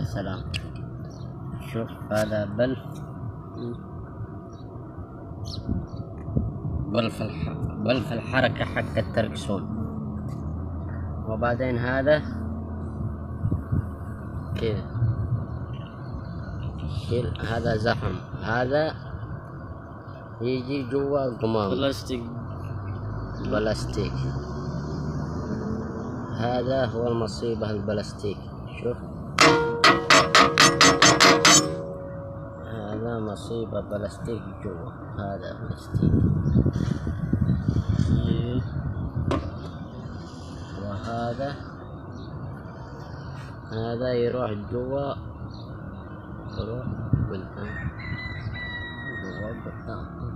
يا سلام. شوف هذا بلف. بلف الح... بلف الحركة حق التركسون وبعدين هذا كذا. شيل هذا زحم هذا يجي جوا قمام بلاستيك. بلاستيك. هذا هو المصيبة البلاستيك. شوف. مصيبة بلاستيك جوا. هذا بلاستيك وهذا هذا يروح جوا. يروح بالآن جوا بالآن